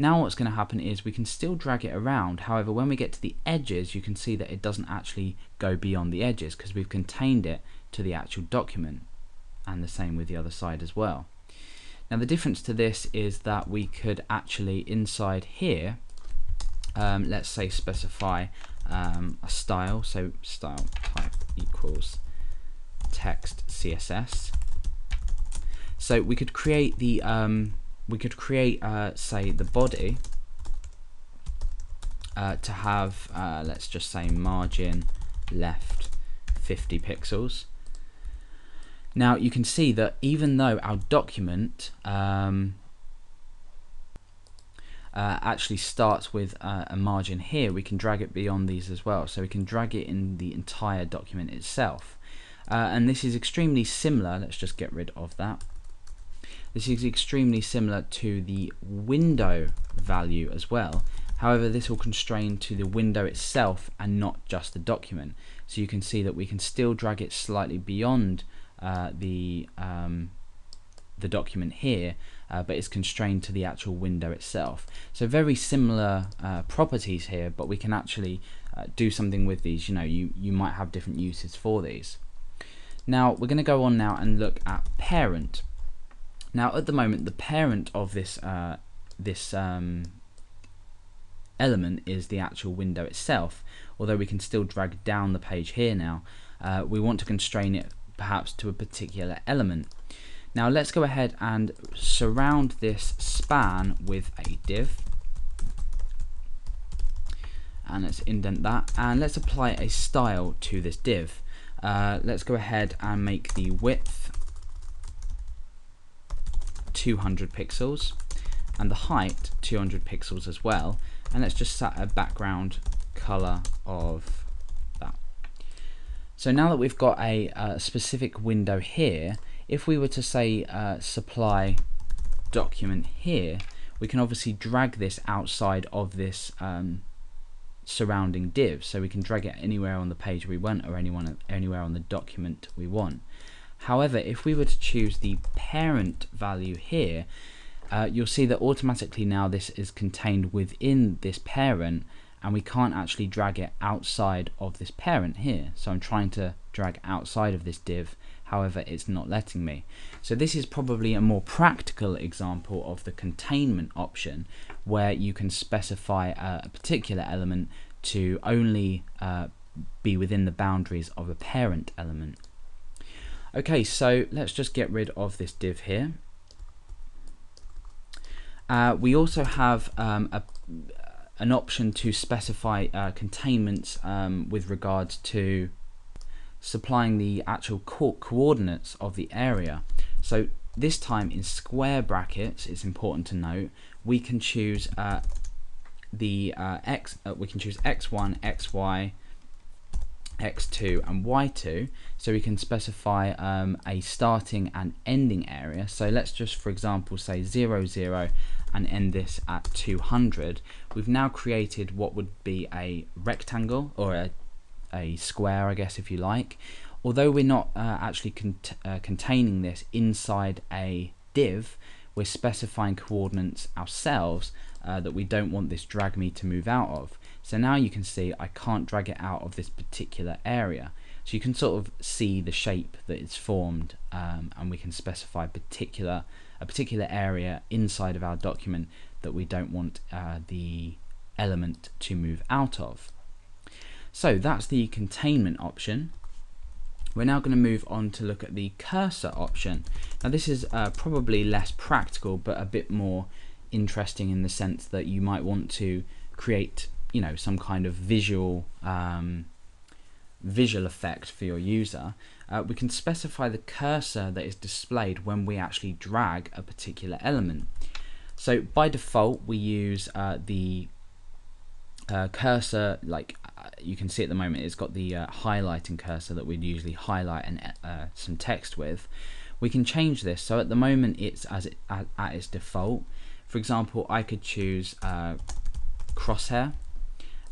Now what's going to happen is we can still drag it around, however when we get to the edges you can see that it doesn't actually go beyond the edges because we've contained it to the actual document. And the same with the other side as well. Now the difference to this is that we could actually inside here um, let's say specify um, a style. So style type equals text CSS so we could create the um, we could create uh, say the body uh, to have uh, let's just say margin left 50 pixels now you can see that even though our document um, uh, actually starts with uh, a margin here, we can drag it beyond these as well. So we can drag it in the entire document itself. Uh, and this is extremely similar, let's just get rid of that. This is extremely similar to the window value as well. However, this will constrain to the window itself and not just the document. So you can see that we can still drag it slightly beyond uh, the um, the document here, uh, but it's constrained to the actual window itself. So very similar uh, properties here, but we can actually uh, do something with these. You know, you, you might have different uses for these. Now we're going to go on now and look at parent. Now at the moment, the parent of this uh, this um, element is the actual window itself. Although we can still drag down the page here now, uh, we want to constrain it perhaps to a particular element. Now let's go ahead and surround this span with a div. And let's indent that. And let's apply a style to this div. Uh, let's go ahead and make the width 200 pixels and the height 200 pixels as well. And let's just set a background color of that. So now that we've got a, specific window here, if we were to say uh, supply document here, we can obviously drag this outside of this um, surrounding div. So we can drag it anywhere on the page we want or anyone, anywhere on the document we want. However, if we were to choose the parent value here, uh, you'll see that automatically now this is contained within this parent and we can't actually drag it outside of this parent here. So I'm trying to drag outside of this div however it's not letting me. So this is probably a more practical example of the containment option where you can specify a, particular element to only uh, be within the boundaries of a parent element. Okay, so let's just get rid of this div here. Uh, we also have um, a, an option to specify uh, containments um, with regards to supplying the actual co coordinates of the area. So this time in square brackets, it's important to note, we can choose uh, the uh, x, uh, we can choose x1, xy, x2 and y2 so we can specify um, a starting and ending area so let's just for example say 0 0 and end this at 200 we've now created what would be a rectangle or a a square, I guess, if you like. Although we're not uh, actually cont uh, containing this inside a div, we're specifying coordinates ourselves uh, that we don't want this drag me to move out of. So now you can see I can't drag it out of this particular area. So you can sort of see the shape that it's formed um, and we can specify particular a particular area inside of our document that we don't want uh, the element to move out of. So that's the containment option. We're now going to move on to look at the cursor option. Now this is uh, probably less practical but a bit more interesting in the sense that you might want to create you know some kind of visual um, visual effect for your user. Uh, we can specify the cursor that is displayed when we actually drag a particular element. So by default we use uh, the uh, cursor like you can see at the moment it's got the uh, highlighting cursor that we'd usually highlight and uh, some text with. We can change this. So at the moment it's as it at, at its default. For example, I could choose uh, crosshair,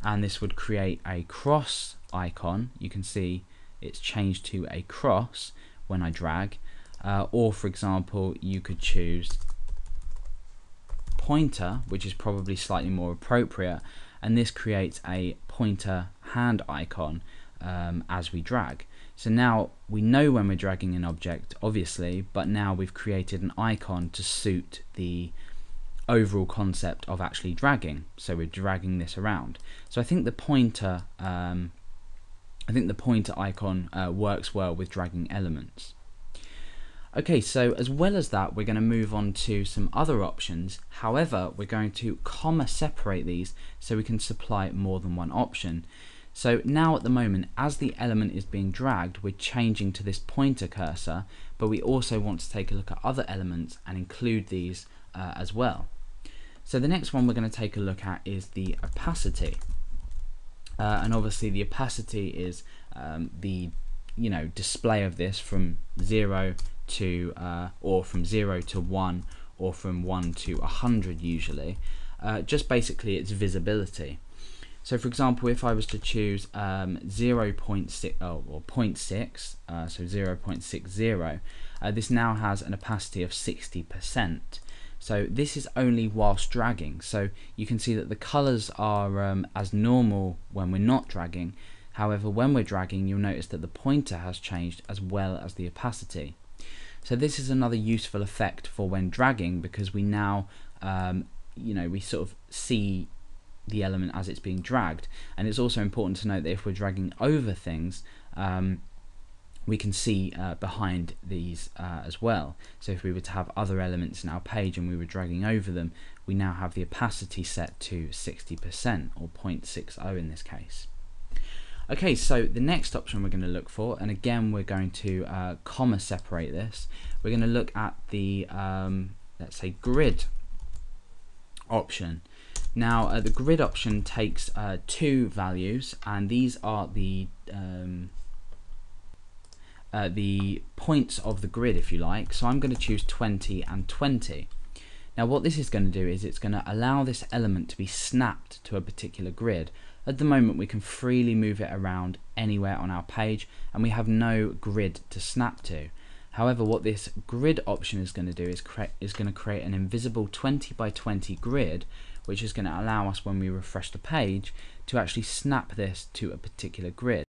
and this would create a cross icon. You can see it's changed to a cross when I drag. Uh, or for example, you could choose pointer, which is probably slightly more appropriate, and this creates a pointer hand icon um, as we drag. So now we know when we're dragging an object, obviously, but now we've created an icon to suit the overall concept of actually dragging. So we're dragging this around. So I think the pointer, um, I think the pointer icon uh, works well with dragging elements. Okay, so as well as that, we're going to move on to some other options. However, we're going to comma separate these so we can supply more than one option. So now at the moment, as the element is being dragged, we're changing to this pointer cursor, but we also want to take a look at other elements and include these uh, as well. So the next one we're going to take a look at is the opacity. Uh, and obviously the opacity is um, the you know display of this from 0 to uh, or from 0 to 1 or from 1 to 100 usually uh, just basically its visibility so for example, if I was to choose um, 0.6 oh, or 0.6, uh, so 0.60, uh, this now has an opacity of 60%. So this is only whilst dragging. So you can see that the colors are um, as normal when we're not dragging. However, when we're dragging, you'll notice that the pointer has changed as well as the opacity. So this is another useful effect for when dragging because we now, um, you know, we sort of see the element as it's being dragged. And it's also important to note that if we're dragging over things, um, we can see uh, behind these uh, as well. So if we were to have other elements in our page and we were dragging over them, we now have the opacity set to 60% or 0.60 in this case. Okay, so the next option we're going to look for, and again we're going to uh, comma separate this, we're going to look at the, um, let's say, grid option. Now uh, the grid option takes uh, two values and these are the um, uh, the points of the grid if you like. So I'm going to choose 20 and 20 now what this is going to do is it's going to allow this element to be snapped to a particular grid. At the moment we can freely move it around anywhere on our page and we have no grid to snap to. However, what this grid option is going to do is, is going to create an invisible 20 by 20 grid which is going to allow us when we refresh the page to actually snap this to a particular grid.